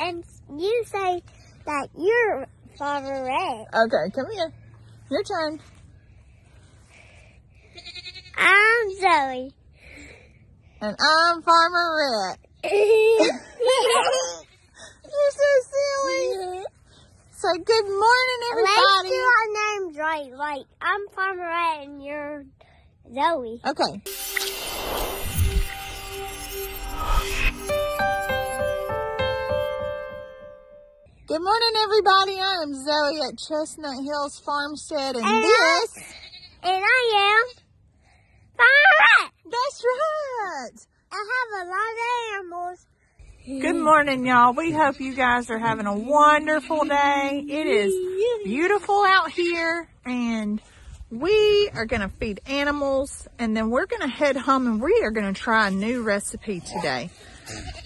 and you say that you're Farmer Red. Okay, come here. Your turn. I'm Zoe. And I'm Farmer Red. You're so silly. So good morning, everybody. Let's do our names right. Like, I'm Farmer Red and you're Zoe. Okay. Good morning, everybody. I am Zoe at Chestnut Hills Farmstead, and And this, And I am Farmer Red. that's right. I have a lot of animals. Good morning, y'all. We hope you guys are having a wonderful day. It is beautiful out here, and we are going to feed animals, and then we're going to head home and we are going to try a new recipe today.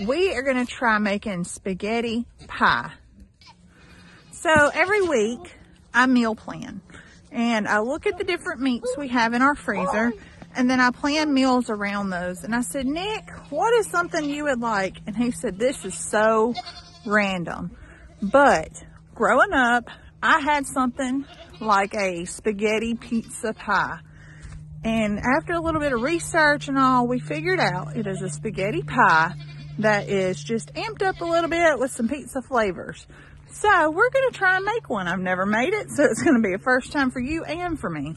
We are going to try making spaghetti pie. So every week, I meal plan, and I look at the different meats we have in our freezer, and then I plan meals around those. And I said, Nick, what is something you would like? And he said, this is so random. But growing up, I had something like a spaghetti pizza pie. And after a little bit of research and all, we figured out it is a spaghetti pie that is just amped up a little bit with some pizza flavors. So we're going to try and make one. I've never made it, so it's going to be a first time for you and for me.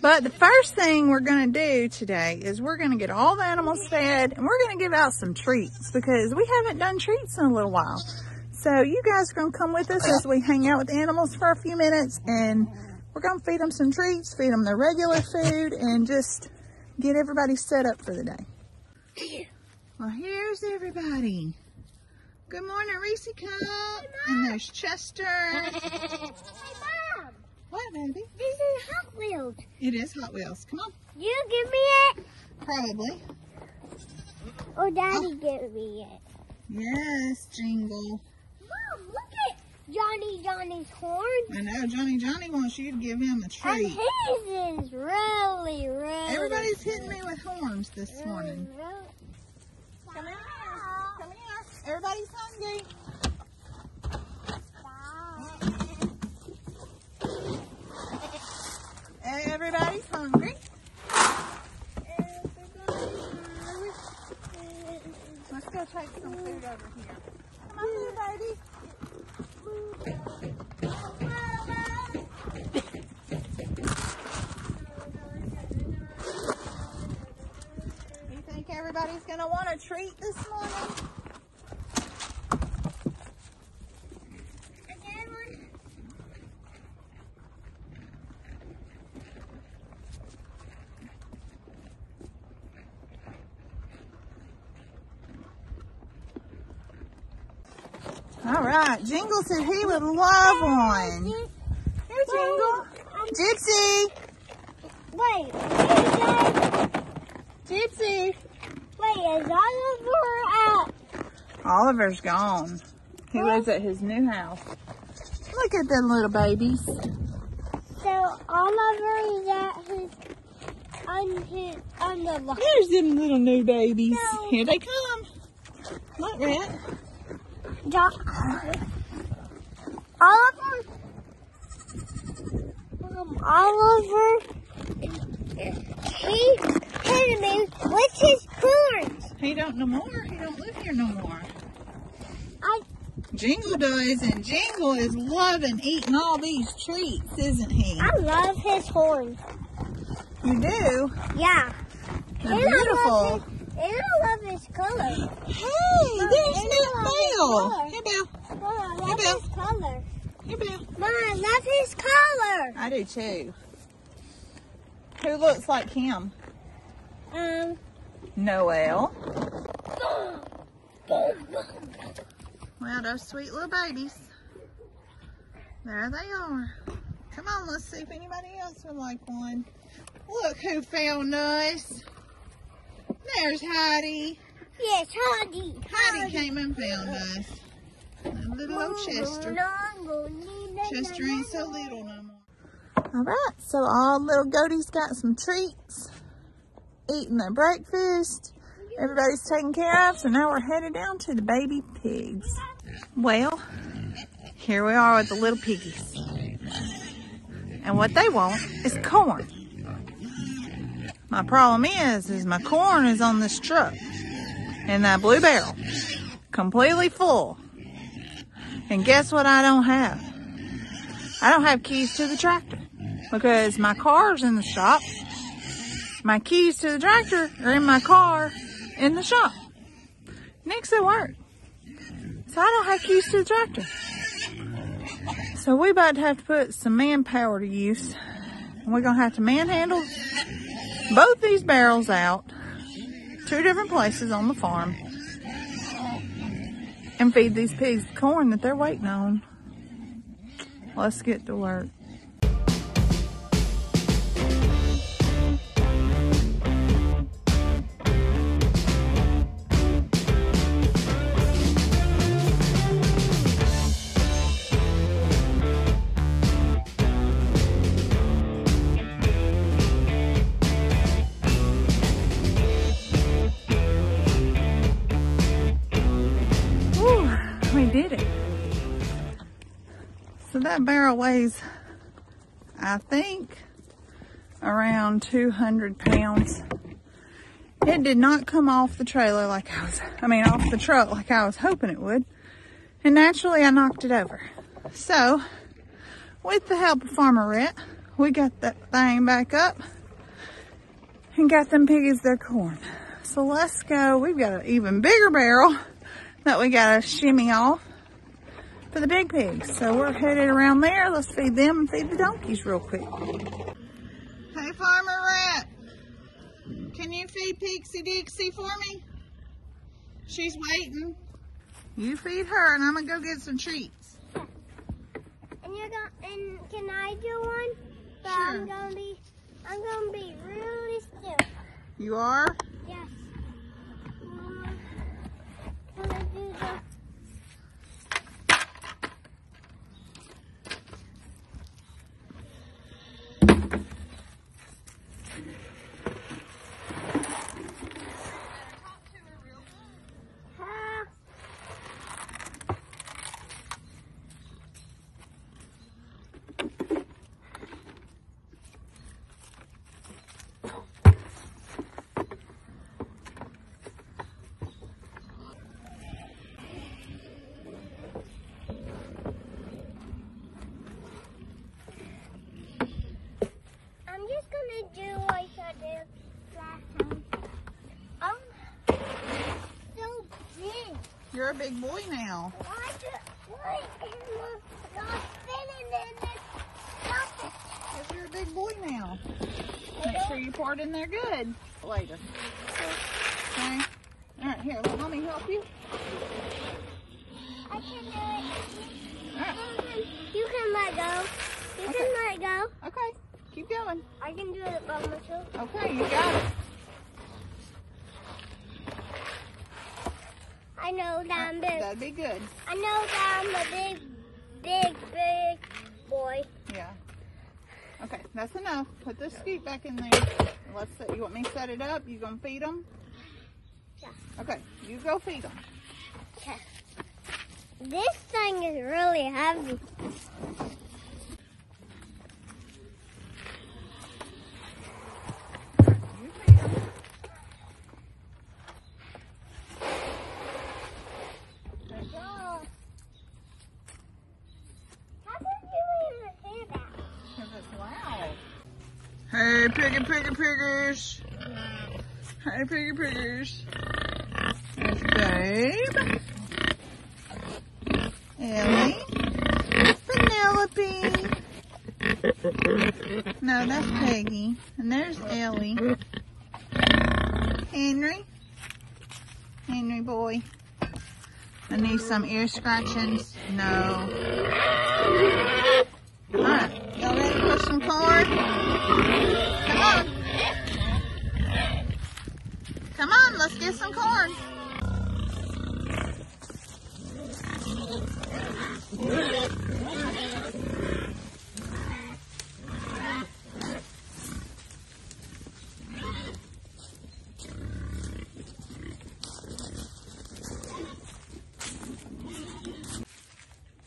But the first thing we're going to do today is we're going to get all the animals fed and we're going to give out some treats because we haven't done treats in a little while. So you guys are going to come with us as we hang out with the animals for a few minutes and we're going to feed them some treats, feed them their regular food and just get everybody set up for the day. Well, here's everybody. Good morning, Reese Cup. And there's Chester. Hey, Mom, What, baby? this is Hot Wheels. It is Hot Wheels. Come on. You give me it, Probably. or Daddy oh. give me it. Yes, Jingle. Mom, look at Johnny Johnny's horn. I know Johnny Johnny wants you to give him a And treat. his is really, really. Everybody's hitting me with horns this morning. really- Come here. Come here. Everybody's hungry. Everybody's hungry. Let's go take some food over here. Come on, here, baby. You think everybody's gonna want a treat this morning? All said he would love one. Here, Jingle. Gypsy. Wait, that, Gypsy. wait, is Oliver at? Oliver's gone. He lives at his new house. Look at them little babies. So Oliver is at his on his on the lo- There's them little new babies. No. Here they come. Look, Rat. Jo- Oliver. Um, Oliver. He hit me with his horns. He don't no more. He don't live here no more. I Jingle does, and Jingle is loving eating all these treats, isn't he? I love his horns. You do? Yeah. They're And I love beautiful. his- And I love his color. Hey, there's I love Bell. color. Bell. Mom, I love Bill. his color. Here, Bell. Mom, I love his color. I do too. Who looks like him? Um. Noel. Well, those sweet little babies. There they are. Come on, let's see if anybody else would like one. Look who found us. There's Heidi. Yes, Huggy. Heidi came and found us. And little old Chester. Chester ain't so little no more. All right, so all little goaties got some treats, eating their breakfast. Everybody's taken care of, so now we're headed down to the baby pigs. Well, here we are with the little piggies. And what they want is corn. My problem is, is my corn is on this truck in that blue barrel, completely full. And guess what I don't have? I don't have keys to the tractor because my car's in the shop. My keys to the tractor are in my car in the shop next to work. So I don't have keys to the tractor. So we about to have to put some manpower to use. And we're going to have to manhandle both these barrels out two different places on the farm and feed these pigs the corn that they're waiting on. Let's get to work. That barrel weighs, I think, around 200 pounds. It did not come off the trailer like I was, I mean, off the truck like I was hoping it would. And naturally, I knocked it over. So, with the help of Farmer Rhett, we got that thing back up and got them piggies their corn. So let's go. We've got an even bigger barrel that we gotta shimmy off for the big pigs. So we're headed around there. Let's feed them and feed the donkeys real quick. Hey, Farmer Rat. Can you feed Pixie Dixie for me? She's waiting. You feed her and I'm gonna go get some treats. And you're gonna and can I do one? But Sure. I'm gonna be I'm gonna be really still. You are? Yes. Um, can I do the Ah, I'm just gonna do like I did last time. I'm so big. You're a big boy now. Why do why am I not spinning in this bucket? Because you're a big boy now. Make sure you pour it in there good later. Okay? All right, here, let mommy help you. I can do it. Right, You can let go. You Okay. can let go. okay, keep going. I can do it by myself. Okay, you got it. I know that I'm big. That'd be good. I know that I'm a big, big, big boy. Yeah. Okay, that's enough. Put the scoop back in there. Let's set, you want me to set it up? You gonna feed them? Yeah. Okay, you go feed them. Okay. This thing is really heavy. You feed them. Good job. How did you even hear that? Because it's loud. Hey, piggy, piggy, piggers. Hey, piggy, piggers. There's Babe. Ellie. Penelope. No, that's Peggy. And there's Ellie. Henry. Henry boy. I need some ear scratchings. No. Alright, y'all ready to push some corn? Come on. Come on, let's get some corn.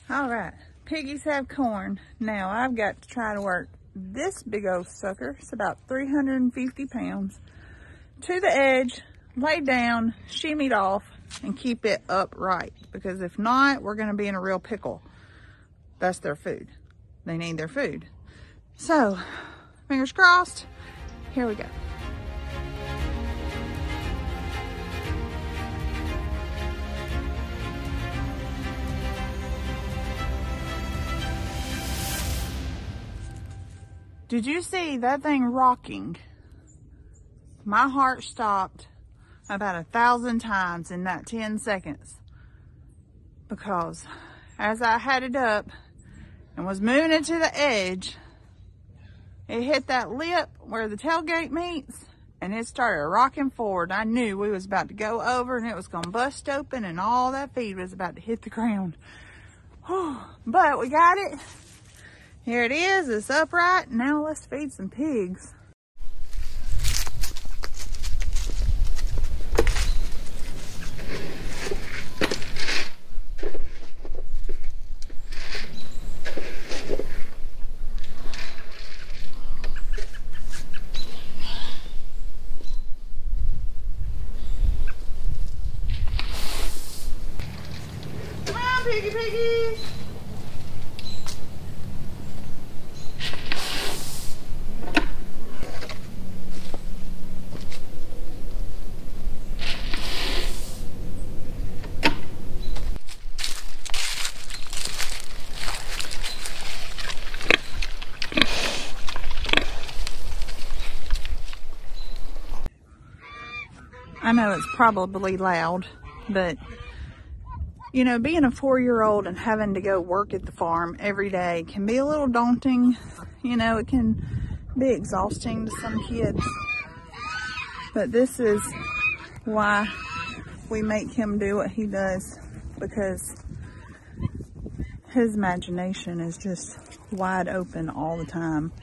All right, piggies have corn. Now I've got to try to work this big old sucker. It's about 350 pounds. To the edge, lay down, shimmy it off, and keep it upright. Because if not, we're gonna be in a real pickle. That's their food. They need their food. So, fingers crossed. Here we go. Did you see that thing rocking? My heart stopped about a thousand times in that 10 seconds because as I had it up and was moving it to the edge, it hit that lip where the tailgate meets and it started rocking forward. I knew we was about to go over and it was going to bust open and all that feed was about to hit the ground. but we got it. Here it is. It's upright. Now let's feed some pigs. I know it's probably loud, but you know, being a four year old and having to go work at the farm every day can be a little daunting. You know, it can be exhausting to some kids. But this is why we make him do what he does because his imagination is just wide open all the time.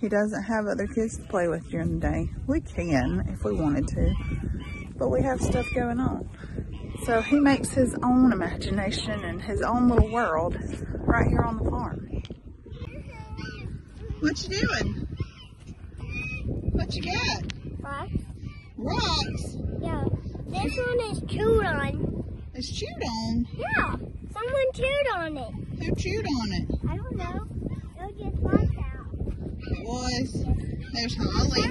He doesn't have other kids to play with during the day. We can if we wanted to, but we have stuff going on. So he makes his own imagination and his own little world right here on the farm. What you doing? What you got? What? Rocks. Yeah. This one is chewed on. It's chewed on. Yeah. Someone chewed on it. Who chewed on it? I don't know. It just popped out. It was. There's Holly.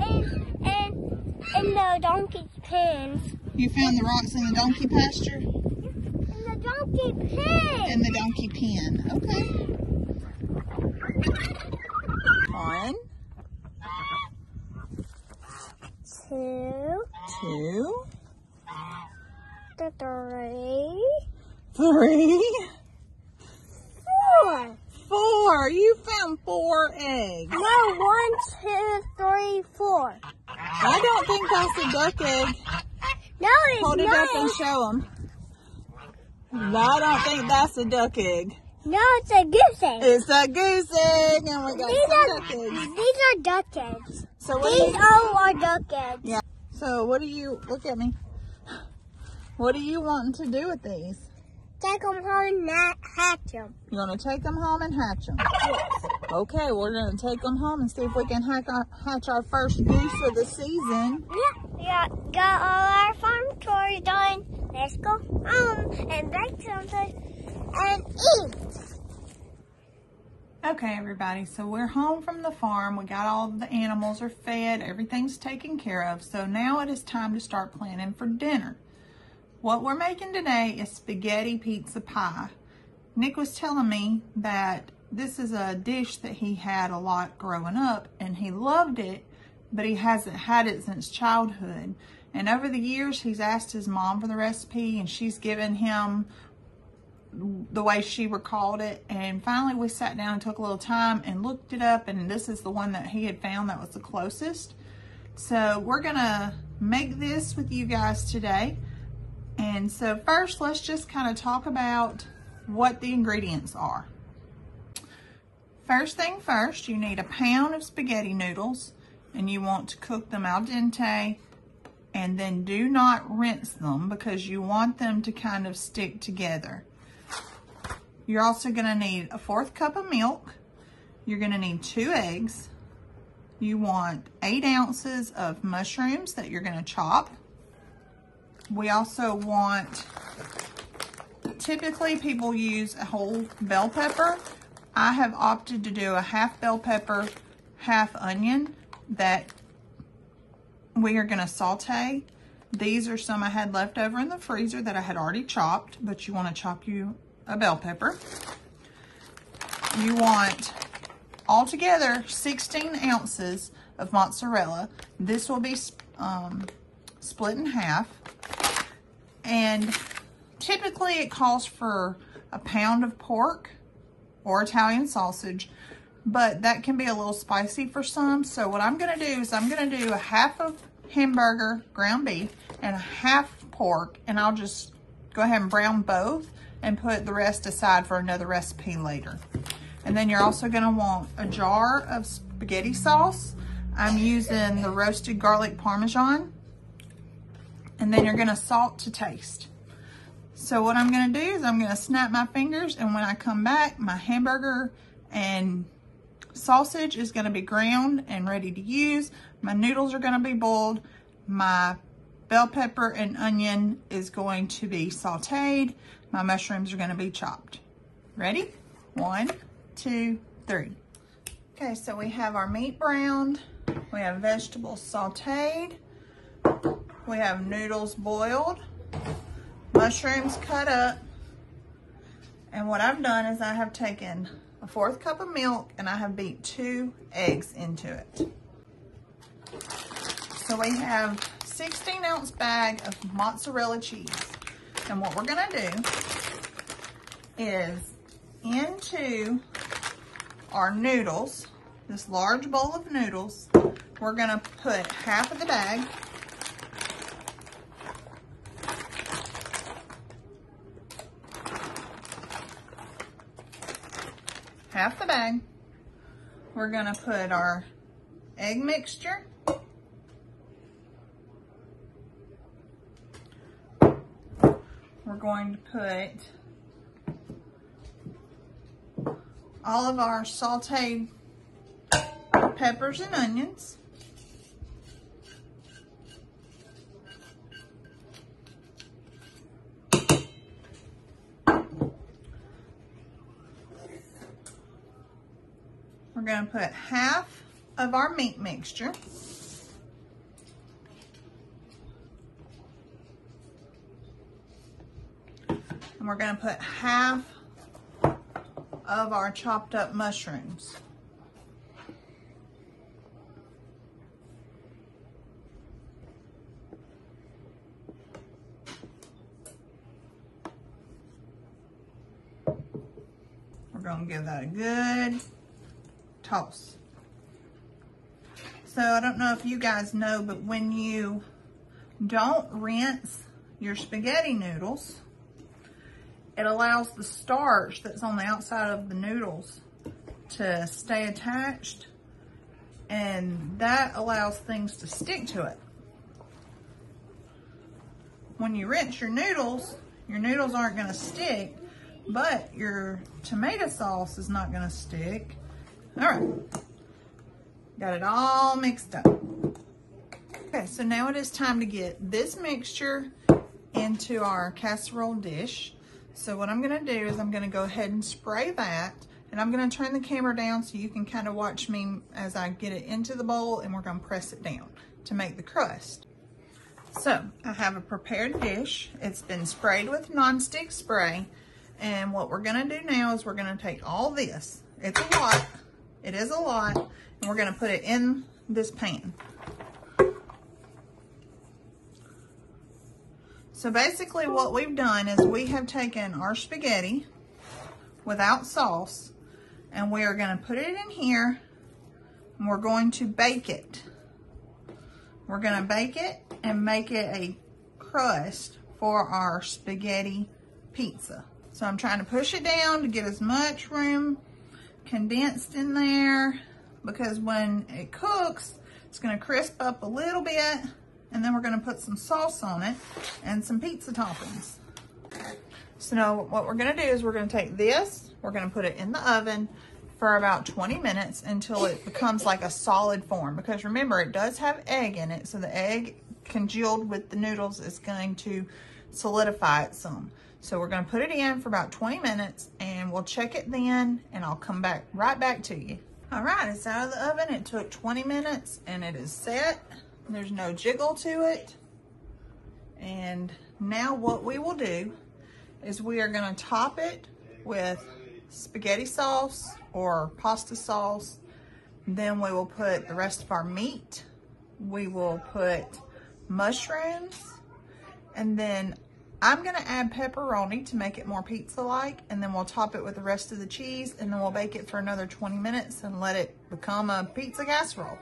And, and, and the donkey's pins. You found the rocks in the donkey pasture? And the donkey pen. In the donkey pen. Okay. One, Two. two, three. three. Four. You found four eggs. No, one, two, three, four. I don't think that's a duck egg. No, it's Hold it not. up and show them. No, I don't think that's a duck egg. No, it's a goose egg. It's a goose egg, and we got These some are, duck eggs. these are duck eggs. So what These you, all are duck eggs. yeah. So what do you look at me? What are you wanting to do with these? Take them home and hatch them. You want to take them home and hatch them? Okay, we're going to take them home and see if we can hatch our, hatch our first goose of the season. Yeah, we got, got all our farm chores done. Let's go home and bake something and eat. Okay, everybody, so we're home from the farm. We got all the animals are fed. Everything's taken care of. So now it is time to start planning for dinner. What we're making today is spaghetti pizza pie. Nick was telling me that this is a dish that he had a lot growing up and he loved it, but he hasn't had it since childhood. And over the years, he's asked his mom for the recipe and she's given him the way she recalled it. And finally, we sat down and took a little time and looked it up. And this is the one that he had found that was the closest. So we're going to make this with you guys today. And so first, let's just kind of talk about what the ingredients are. First thing first, you need a pound of spaghetti noodles and you want to cook them al dente and then do not rinse them because you want them to kind of stick together. You're also gonna need a fourth cup of milk. You're gonna need two eggs. You want eight ounces of mushrooms that you're gonna chop. We also want, typically people use a whole bell pepper. I have opted to do a half bell pepper, half onion that we are gonna saute. These are some I had left over in the freezer that I had already chopped, but you wanna chop you a bell pepper. You want altogether 16 ounces of mozzarella. This will be um, split in half. And typically it calls for a pound of pork or Italian sausage, but that can be a little spicy for some. So what I'm gonna do is I'm gonna do a half of hamburger ground beef and a half pork, and I'll just go ahead and brown both and put the rest aside for another recipe later. And then you're also gonna want a jar of spaghetti sauce. I'm using the roasted garlic parmesan. And then you're gonna salt to taste. So what I'm gonna do is I'm gonna snap my fingers and when I come back, my hamburger and sausage is gonna be ground and ready to use. My noodles are gonna be boiled. My bell pepper and onion is going to be sauteed. My mushrooms are gonna be chopped. Ready? One, two, three. Okay, so we have our meat browned. We have vegetables sauteed. We have noodles boiled. Mushrooms cut up. And what I've done is I have taken a fourth cup of milk and I have beat two eggs into it. So we have 16 ounce bag of mozzarella cheese. And what we're gonna do is into our noodles, this large bowl of noodles, we're gonna put half of the bag half the bag. We're gonna put our egg mixture. We're going to put all of our sauteed peppers and onions. Going to put half of our meat mixture. And we're going to put half of our chopped up mushrooms. We're going to give that a good toss. So I don't know if you guys know, but when you don't rinse your spaghetti noodles, it allows the starch that's on the outside of the noodles to stay attached and that allows things to stick to it. When you rinse your noodles, your noodles aren't going to stick, but your tomato sauce is not going to stick. All right, got it all mixed up. Okay, so now it is time to get this mixture into our casserole dish. So what I'm gonna do is I'm gonna go ahead and spray that and I'm gonna turn the camera down so you can kind of watch me as I get it into the bowl and we're gonna press it down to make the crust. So I have a prepared dish. It's been sprayed with nonstick spray. And what we're gonna do now is we're gonna take all this. It's a lot, it is a lot, and we're gonna put it in this pan. So basically what we've done is we have taken our spaghetti without sauce and we are going to put it in here and we're going to bake it. We're going to bake it and make it a crust for our spaghetti pizza. So I'm trying to push it down to get as much room condensed in there because when it cooks, it's going to crisp up a little bit and then we're gonna put some sauce on it and some pizza toppings. So now what we're gonna do is we're gonna take this, we're gonna put it in the oven for about 20 minutes until it becomes like a solid form. Because remember, it does have egg in it, so the egg congealed with the noodles is going to solidify it some. So we're gonna put it in for about 20 minutes and we'll check it then and I'll come back right back to you. All right, it's out of the oven. It took 20 minutes and it is set. There's no jiggle to it. And now what we will do is we are gonna top it with spaghetti sauce or pasta sauce. Then we will put the rest of our meat. We will put mushrooms. And then I'm gonna add pepperoni to make it more pizza-like. And then we'll top it with the rest of the cheese. And then we'll bake it for another 20 minutes and let it become a pizza casserole.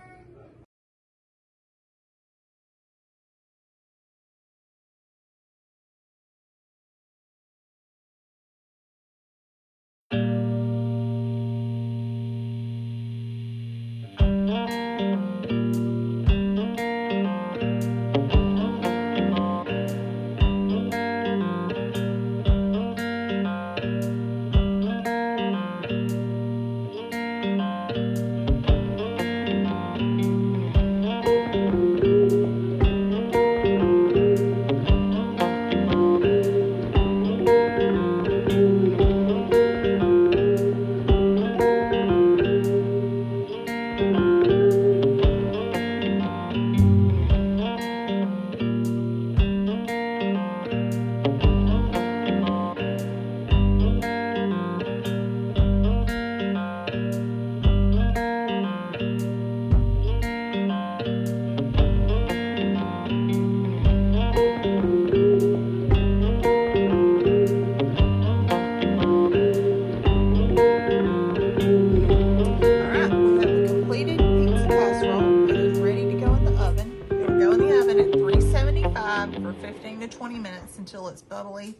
375 for 15 to 20 minutes until it's bubbly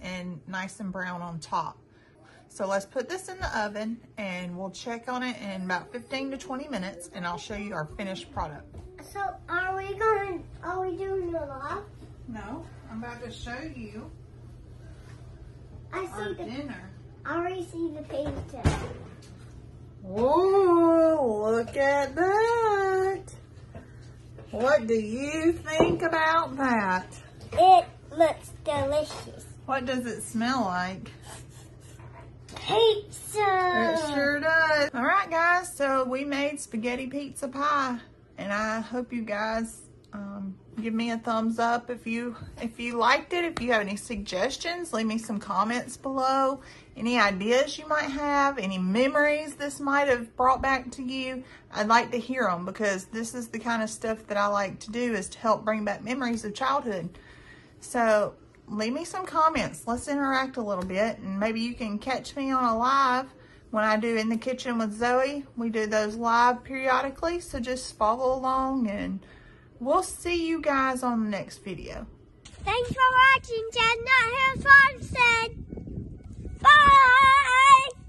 and nice and brown on top. So let's put this in the oven and we'll check on it in about 15 to 20 minutes and I'll show you our finished product. So are we going? Are we doing the live? No, I'm about to show you I our see the. dinner. I already see the pizza. Whoa, look at that. What do you think about that? It looks delicious. What does it smell like? Pizza. It sure does. All right, guys. So we made spaghetti pizza pie, and I hope you guys give me a thumbs up if you if you liked it. If you have any suggestions, leave me some comments below. Any ideas you might have, any memories this might have brought back to you, I'd like to hear them because this is the kind of stuff that I like to do is to help bring back memories of childhood. So leave me some comments. Let's interact a little bit and maybe you can catch me on a live when I do In the Kitchen with Zoe. We do those live periodically, so just follow along and we'll see you guys on the next video. Thanks for watching, Jenna here's what I said. Bye!